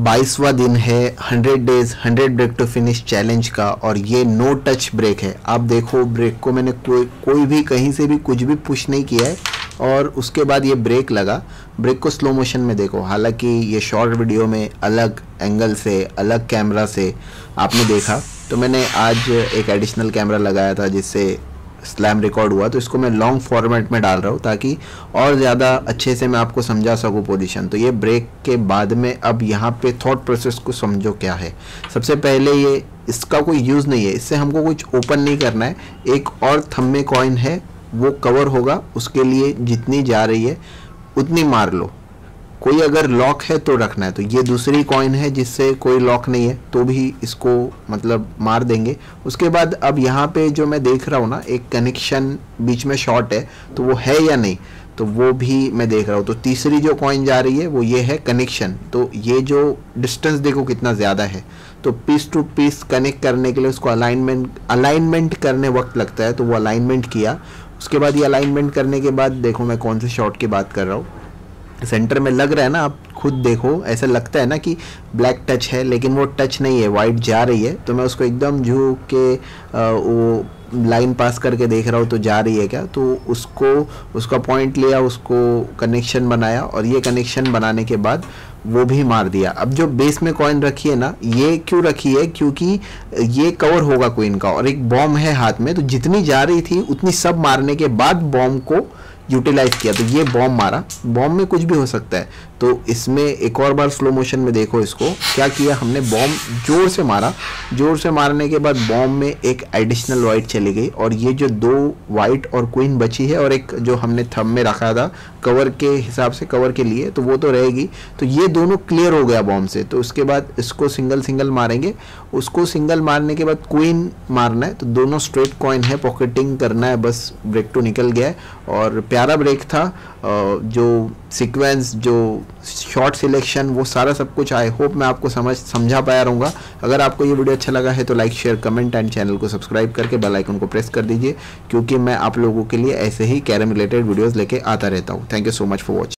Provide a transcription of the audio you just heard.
बाईसवा दिन है hundred days hundred break to finish challenge का, और ये नो टच ब्रेक है। आप देखो ब्रेक को मैंने कोई कोई भी कहीं से भी कुछ भी पुश नहीं किया है, और उसके बाद ये ब्रेक लगा। ब्रेक को स्लो मोशन में देखो। हालाँकि ये शॉर्ट वीडियो में अलग एंगल से, अलग कैमरा से आपने देखा। तो मैंने आज एक एडिशनल कैमरा लगाया था, जिससे स्लैम रिकॉर्ड हुआ तो इसको मैं लॉन्ग फॉर्मेट में डाल रहा हूँ ताकि और ज़्यादा अच्छे से मैं आपको समझा सकूँ पोजीशन तो ये ब्रेक के बाद में अब यहाँ पे थॉट प्रोसेस को समझो क्या है। सबसे पहले ये, इसका कोई यूज़ नहीं है। इससे हमको कुछ ओपन नहीं करना है। एक और थम्मे कॉइन है, वो कवर होगा। उसके लिए जितनी जा रही है, उतनी मार लो। कोई अगर लॉक है तो रखना है। तो ये दूसरी कॉइन है जिससे कोई लॉक नहीं है तो भी इसको मतलब मार देंगे। उसके बाद अब यहाँ पे जो मैं देख रहा हूँ ना, एक कनेक्शन बीच में शॉर्ट है तो वो है या नहीं तो वो भी मैं देख रहा हूँ। तो तीसरी जो कॉइन जा रही है, वो ये है कनेक्शन तो ये जो डिस्टेंस देखो कितना ज़्यादा है। तो पीस टू पीस कनेक्ट करने के लिए उसको अलाइनमेंट अलाइनमेंट करने वक्त लगता है तो वो अलाइनमेंट किया। उसके बाद ये अलाइनमेंट करने के बाद देखो मैं कौन से शॉट की बात कर रहा हूँ। सेंटर में लग रहा है ना आप खुद देखो ऐसा लगता है ना कि ब्लैक टच है लेकिन वो टच नहीं है वाइट जा रही है। तो मैं उसको एकदम झूक के आ, वो लाइन पास करके देख रहा हूँ तो जा रही है क्या? तो उसको उसका पॉइंट लिया उसको कनेक्शन बनाया और ये कनेक्शन बनाने के बाद वो भी मार दिया। अब जो बेस में कॉइन रखी है ना ये क्यों रखी है? क्योंकि ये कवर होगा कोइन का और एक बॉम्ब है हाथ में तो जितनी जा रही थी उतनी सब मारने के बाद बॉम्ब को यूटिलाइज किया। तो ये बॉम्ब मारा। बॉम्ब में कुछ भी हो सकता है। तो इसमें एक और बार स्लो मोशन में देखो इसको। क्या किया हमने? बॉम्ब ज़ोर से मारा। ज़ोर से मारने के बाद बॉम्ब में एक एडिशनल वाइट चली गई। और ये जो दो वाइट और क्वीन बची है और एक जो हमने थम में रखा था कवर के हिसाब से कवर के लिए तो वो तो रहेगी। तो ये दोनों क्लियर हो गया बॉम्ब से। तो उसके बाद इसको सिंगल सिंगल मारेंगे। उसको सिंगल मारने के बाद क्वीन मारना है। तो दोनों स्ट्रेट कॉइन है। पॉकेटिंग करना है। बस ब्रेक टू निकल गया है। और प्यारा ब्रेक था जो सीक्वेंस जो शॉर्ट सिलेक्शन वो सारा सब कुछ आई होप मैं आपको समझ, समझा पाया रहूँगा। अगर आपको ये वीडियो अच्छा लगा है तो like share comment and channel को सब्सक्राइब करके बेल आइकन को प्रेस कर दीजिए, क्योंकि मैं आप लोगों के लिए ऐसे ही कैरम रिलेटेड वीडियोज़ लेके आता रहता हूँ। Thank you so much for watching